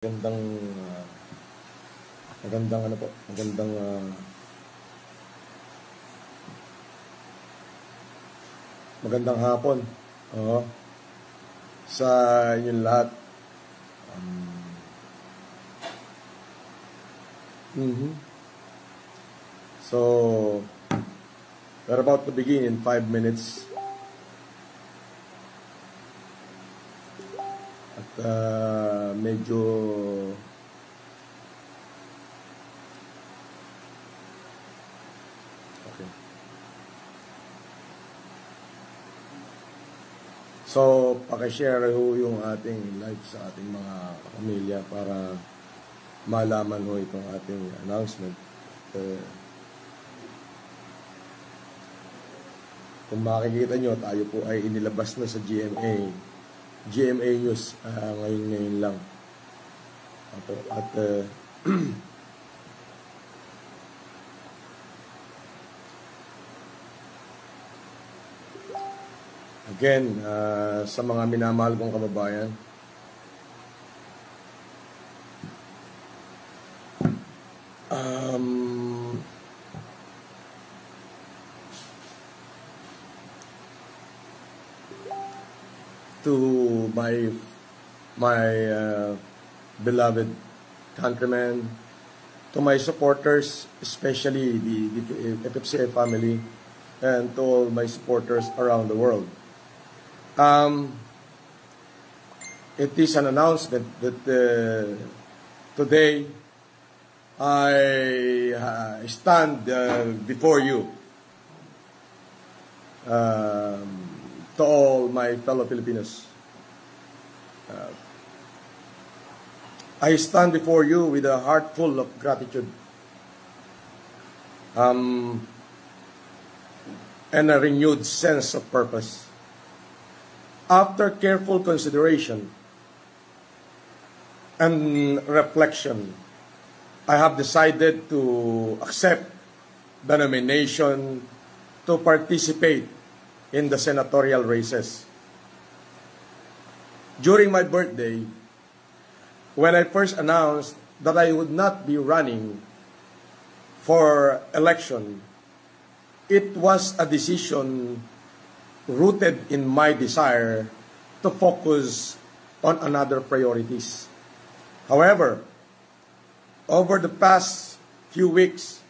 Magandang uh, magandang ano po, magandang uh, magandang hapon. Oo. Sa inyong lahat. Um, mhm. So, we're about to begin in five minutes. Uh, medyo Okay. So, pakishare ho yung ating live sa ating mga pamilya para malaman ho itong ating announcement. Uh, kung makikita nyo, tayo po ay inilabas na sa GMA. GMA News uh, ngayon ngayon lang. Apo, at uh, Again, uh, sa mga minamahal kong kababayan, um, to my my uh, beloved countrymen, to my supporters, especially the, the FFCA family, and to all my supporters around the world. Um, it is an announcement that uh, today I uh, stand uh, before you um, to all my fellow Filipinos. Uh, I stand before you with a heart full of gratitude um, and a renewed sense of purpose. After careful consideration and reflection, I have decided to accept the nomination to participate in the senatorial races. During my birthday, when I first announced that I would not be running for election, it was a decision rooted in my desire to focus on another priorities. However, over the past few weeks,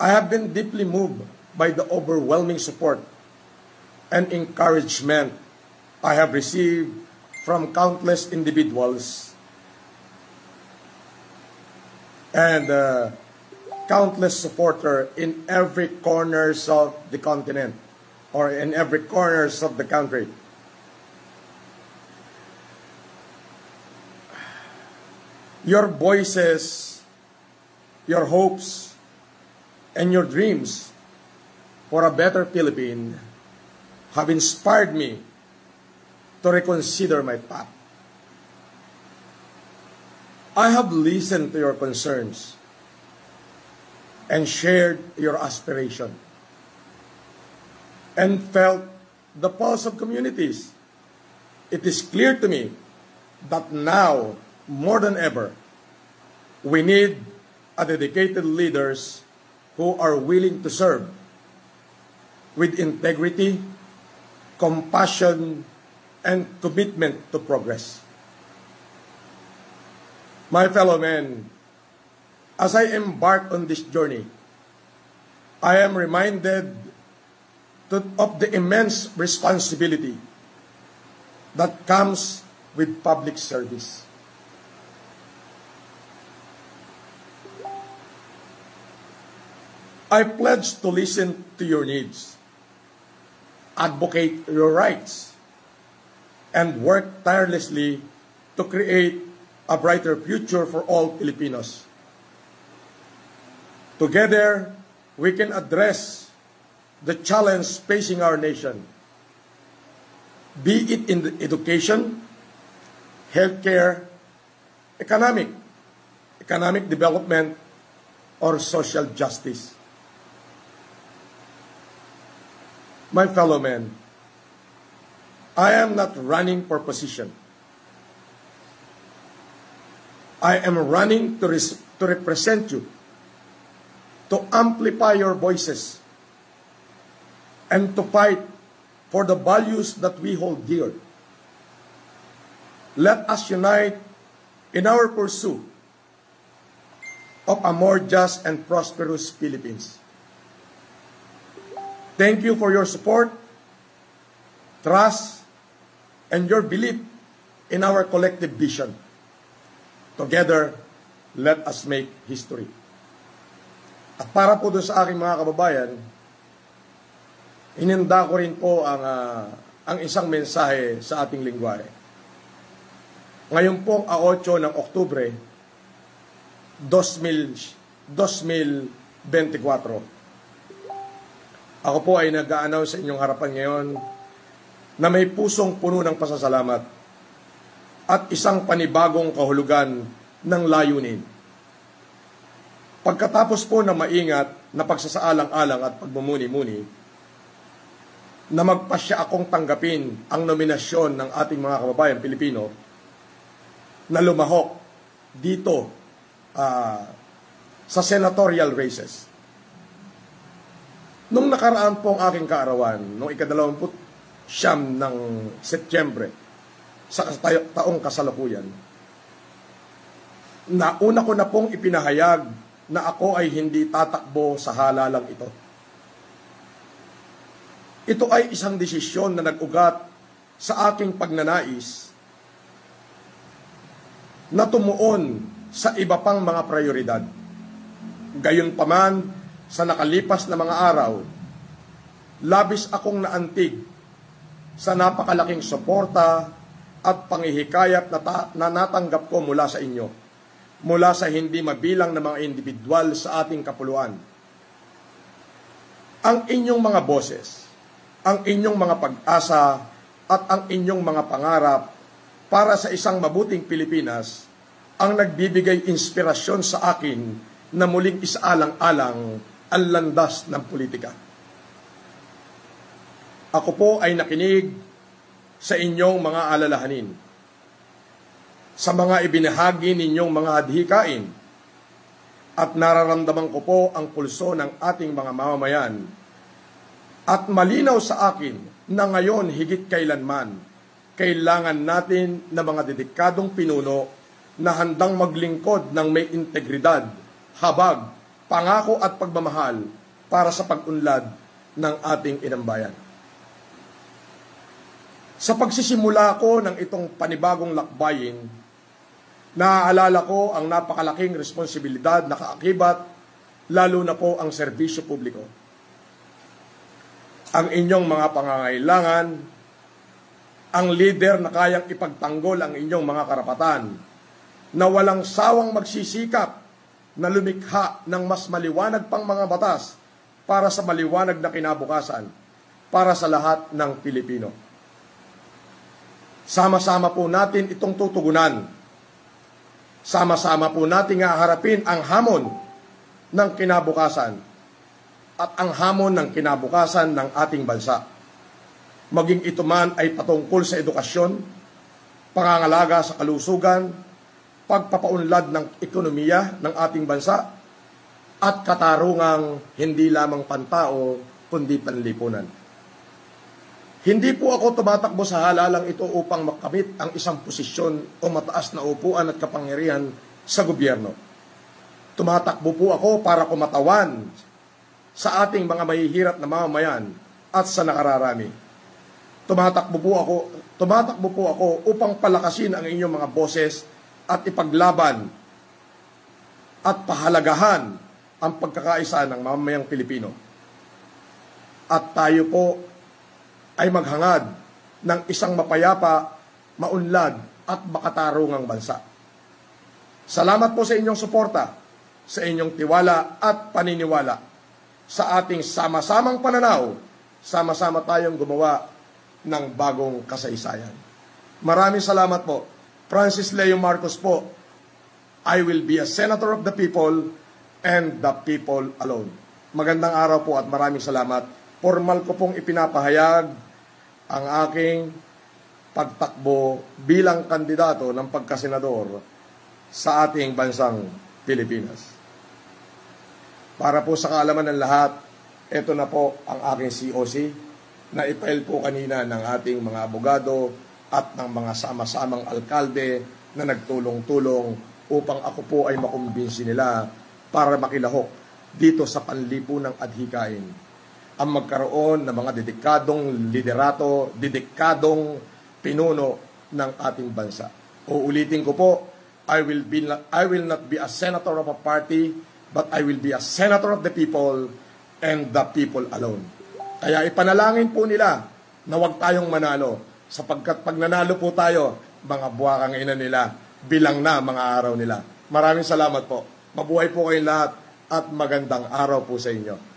I have been deeply moved by the overwhelming support and encouragement I have received from countless individuals and uh, countless supporter in every corners of the continent or in every corners of the country. Your voices, your hopes, and your dreams for a better Philippine have inspired me to reconsider my path. I have listened to your concerns and shared your aspiration and felt the pulse of communities. It is clear to me that now, more than ever, we need a dedicated leaders who are willing to serve with integrity, compassion, and commitment to progress. My fellow men, as I embark on this journey, I am reminded of the immense responsibility that comes with public service. I pledge to listen to your needs, advocate your rights, and work tirelessly to create a brighter future for all Filipinos. Together, we can address the challenge facing our nation, be it in education, healthcare, economic, economic development, or social justice. My fellow men, I am not running for position. I am running to, to represent you, to amplify your voices, and to fight for the values that we hold dear. Let us unite in our pursuit of a more just and prosperous Philippines. Thank you for your support, trust, and your belief in our collective vision. Together, let us make history. At para po doon sa aking mga kababayan, ininda ko rin po ang, uh, ang isang mensahe sa ating lingwahe. Ngayon pong a 8 ng Oktubre, 2000, 2024. Ako po ay nag-a-announce sa inyong harapan ngayon na may pusong puno ng pasasalamat at isang panibagong kahulugan ng layunin. Pagkatapos po na maingat na pagsasaalang-alang at pagmumuni-muni, na magpasya akong tanggapin ang nominasyon ng ating mga kababayan Pilipino na lumahok dito uh, sa senatorial races. Nung nakaraan po ang aking kaarawan, noong ikadalawamput siyam ng Setyembre, sa taong kasalukuyan. Nauna ko na pong ipinahayag na ako ay hindi tatakbo sa halalang ito. Ito ay isang desisyon na nag-ugat sa aking pagnanais na tumuon sa iba pang mga prioridad. Gayon paman, sa nakalipas na mga araw, labis akong naantig sa napakalaking suporta at pangihikayat na, ta- na natanggap ko mula sa inyo, mula sa hindi mabilang na mga individual sa ating kapuluan. Ang inyong mga boses, ang inyong mga pag-asa, at ang inyong mga pangarap para sa isang mabuting Pilipinas ang nagbibigay inspirasyon sa akin na muling isaalang-alang ang landas ng politika. Ako po ay nakinig sa inyong mga alalahanin. Sa mga ibinahagi ninyong mga adhikain, at nararamdaman ko po ang pulso ng ating mga mamamayan. At malinaw sa akin na ngayon higit kailanman, kailangan natin na mga dedikadong pinuno na handang maglingkod ng may integridad, habag, pangako at pagmamahal para sa pag-unlad ng ating inambayan. Sa pagsisimula ko ng itong panibagong lakbayin, naaalala ko ang napakalaking responsibilidad na kaakibat, lalo na po ang serbisyo publiko. Ang inyong mga pangangailangan, ang leader na kayang ipagtanggol ang inyong mga karapatan, na walang sawang magsisikap na lumikha ng mas maliwanag pang mga batas para sa maliwanag na kinabukasan para sa lahat ng Pilipino. Sama-sama po natin itong tutugunan. Sama-sama po natin nga harapin ang hamon ng kinabukasan at ang hamon ng kinabukasan ng ating bansa. Maging ito man ay patungkol sa edukasyon, pangangalaga sa kalusugan, pagpapaunlad ng ekonomiya ng ating bansa, at katarungang hindi lamang pantao, kundi panlipunan. Hindi po ako tumatakbo sa halalang ito upang makamit ang isang posisyon o mataas na upuan at kapangyarihan sa gobyerno. Tumatakbo po ako para kumatawan sa ating mga mahihirap na mamamayan at sa nakararami. Tumatakbo po ako, tumatakbo po ako upang palakasin ang inyong mga boses at ipaglaban at pahalagahan ang pagkakaisa ng mamamayang Pilipino. At tayo po ay maghangad ng isang mapayapa, maunlad at makatarungang bansa. Salamat po sa inyong suporta, sa inyong tiwala at paniniwala sa ating sama-samang pananaw, sama-sama tayong gumawa ng bagong kasaysayan. Maraming salamat po. Francis Leo Marcos po, I will be a senator of the people and the people alone. Magandang araw po at maraming salamat. Formal ko pong ipinapahayag ang aking pagtakbo bilang kandidato ng pagkasenador sa ating bansang Pilipinas. Para po sa kaalaman ng lahat, ito na po ang aking COC na ipail po kanina ng ating mga abogado at ng mga sama-samang alkalde na nagtulong-tulong upang ako po ay makumbinsi nila para makilahok dito sa panlipunang adhikain ang magkaroon ng mga dedikadong liderato, dedikadong pinuno ng ating bansa. Uulitin ko po, I will be I will not be a senator of a party, but I will be a senator of the people and the people alone. Kaya ipanalangin po nila na huwag tayong manalo sapagkat pag nanalo po tayo, mga buwakang ina nila, bilang na mga araw nila. Maraming salamat po. Mabuhay po kayong lahat at magandang araw po sa inyo.